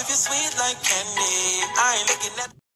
If you're sweet like candy, I ain't looking at